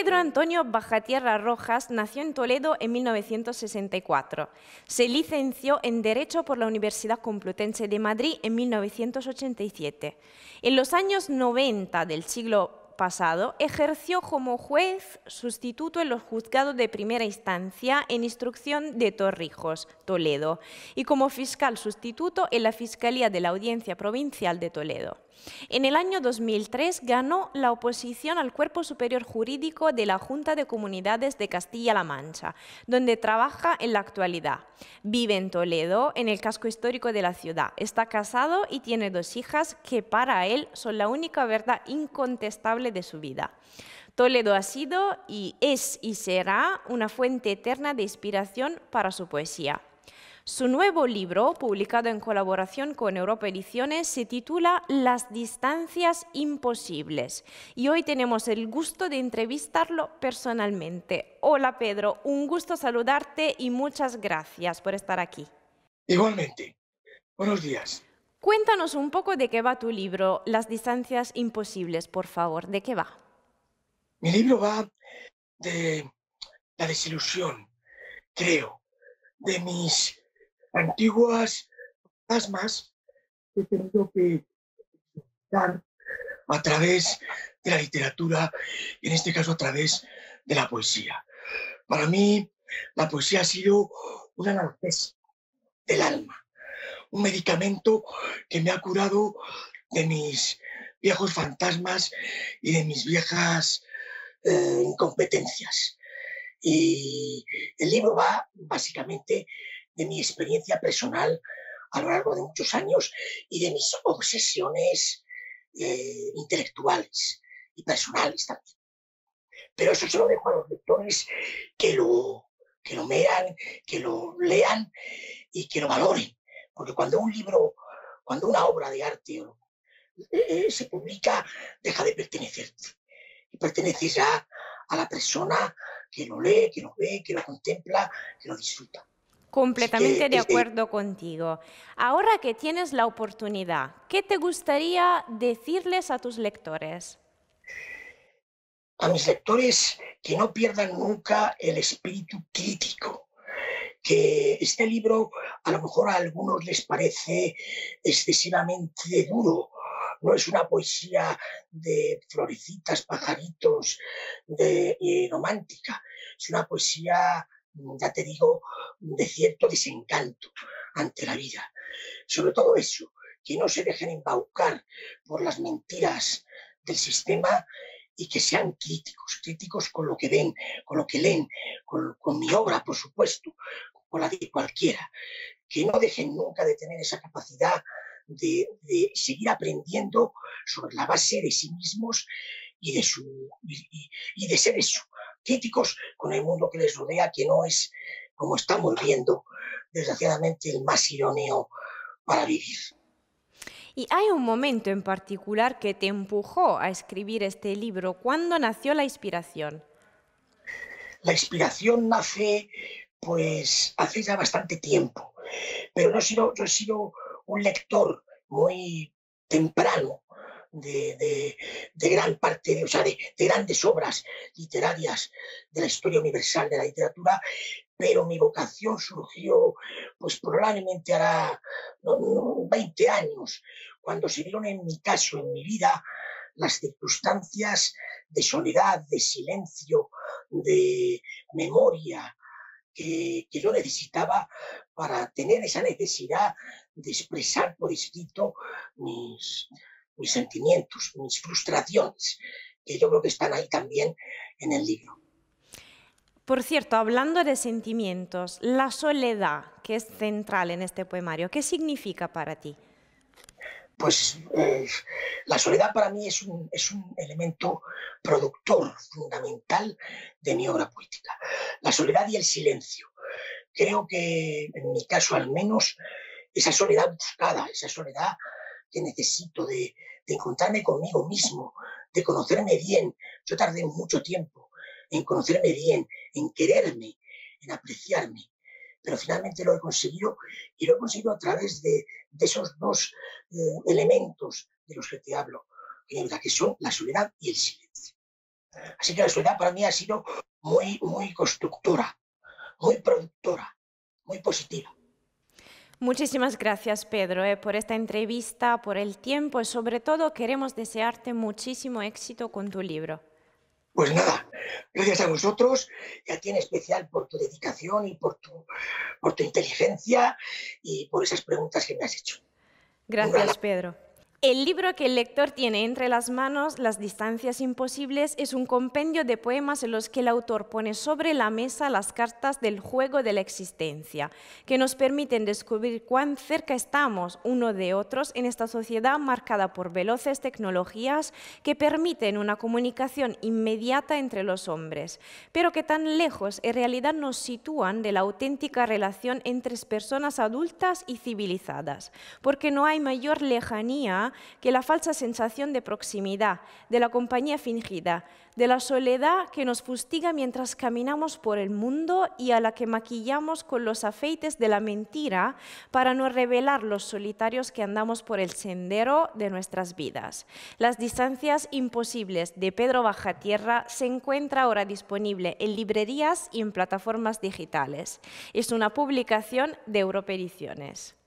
Pedro Antonio Bajatierra Rojas nació en Toledo en 1964. Se licenció en Derecho por la Universidad Complutense de Madrid en 1987. En los años 90 del siglo pasado, ejerció como juez sustituto en los juzgados de primera instancia en instrucción de Torrijos, Toledo, y como fiscal sustituto en la Fiscalía de la Audiencia Provincial de Toledo. En el año 2003 ganó la oposición al Cuerpo Superior Jurídico de la Junta de Comunidades de Castilla-La Mancha, donde trabaja en la actualidad. Vive en Toledo, en el casco histórico de la ciudad. Está casado y tiene dos hijas que para él son la única verdad incontestable de su vida. Toledo ha sido y es y será una fuente eterna de inspiración para su poesía. Su nuevo libro, publicado en colaboración con Europa Ediciones, se titula Las distancias imposibles. Y hoy tenemos el gusto de entrevistarlo personalmente. Hola Pedro, un gusto saludarte y muchas gracias por estar aquí. Igualmente. Buenos días. Cuéntanos un poco de qué va tu libro, Las distancias imposibles, por favor. ¿De qué va? Mi libro va de la desilusión, creo, de mis antiguas fantasmas que he tenido que dar a través de la literatura y en este caso a través de la poesía. Para mí, la poesía ha sido un analgésico del alma, un medicamento que me ha curado de mis viejos fantasmas y de mis viejas eh, incompetencias. Y el libro va básicamente de mi experiencia personal a lo largo de muchos años y de mis obsesiones eh, intelectuales y personales también. Pero eso se lo dejo a los lectores que lo, que lo que lo lean y que lo valoren. Porque cuando un libro, cuando una obra de arte eh, se publica, deja de pertenecerte. Y pertenece ya a la persona que lo lee, que lo ve, que lo contempla, que lo disfruta. Completamente de acuerdo contigo. Ahora que tienes la oportunidad, ¿qué te gustaría decirles a tus lectores? A mis lectores que no pierdan nunca el espíritu crítico, que este libro a lo mejor a algunos les parece excesivamente duro, no es una poesía de florecitas, pajaritos, de, romántica, es una poesía ya te digo, de cierto desencanto ante la vida. Sobre todo eso, que no se dejen embaucar por las mentiras del sistema y que sean críticos, críticos con lo que ven, con lo que leen, con, mi obra, por supuesto, con la de cualquiera. Que no dejen nunca de tener esa capacidad de, seguir aprendiendo sobre la base de sí mismos y de, su, y de ser eso, críticos con el mundo que les rodea, que no es, como estamos viendo, desgraciadamente, el más idóneo para vivir. ¿Y hay un momento en particular que te empujó a escribir este libro? ¿Cuándo nació la inspiración? La inspiración nace, pues, hace ya bastante tiempo, pero no he sido, yo he sido un lector muy temprano de, gran parte, de, o sea, de, grandes obras literarias de la historia universal de la literatura, pero mi vocación surgió, pues probablemente hará 20 años, cuando se vieron en mi caso, en mi vida, las circunstancias de soledad, de silencio, de memoria, que, que, yo necesitaba para tener esa necesidad de expresar por escrito mis, mis sentimientos, mis frustraciones, que yo creo que están ahí también en el libro. Por cierto, hablando de sentimientos, la soledad, que es central en este poemario, ¿qué significa para ti? Pues eh, la soledad para mí es un, es un elemento productor fundamental de mi obra poética. La soledad y el silencio. Creo que, en mi caso al menos, esa soledad buscada, esa soledad que necesito de, encontrarme conmigo mismo, de conocerme bien. Yo tardé mucho tiempo en conocerme bien, en quererme, en apreciarme, pero finalmente lo he conseguido y lo he conseguido a través de, esos dos eh, elementos de los que te hablo, que son la soledad y el silencio. Así que la soledad para mí ha sido muy, muy constructora, muy productora, muy positiva. Muchísimas gracias, Pedro, eh, por esta entrevista, por el tiempo y sobre todo queremos desearte muchísimo éxito con tu libro. Pues nada, gracias a vosotros y a ti en especial por tu dedicación y por tu, por tu inteligencia y por esas preguntas que me has hecho. Gracias, Pedro. El libro que el lector tiene entre las manos, Las distancias imposibles, es un compendio de poemas en los que el autor pone sobre la mesa las cartas del juego de la existencia, que nos permiten descubrir cuán cerca estamos uno de otros en esta sociedad marcada por veloces tecnologías que permiten una comunicación inmediata entre los hombres, pero que tan lejos en realidad nos sitúan de la auténtica relación entre personas adultas y civilizadas, porque no hay mayor lejanía que la falsa sensación de proximidad, de la compañía fingida, de la soledad que nos fustiga mientras caminamos por el mundo y a la que maquillamos con los afeites de la mentira para no revelar los solitarios que andamos por el sendero de nuestras vidas. Las distancias imposibles de Pedro Bajatierra se encuentra ahora disponible en librerías y en plataformas digitales. Es una publicación de Europediciones.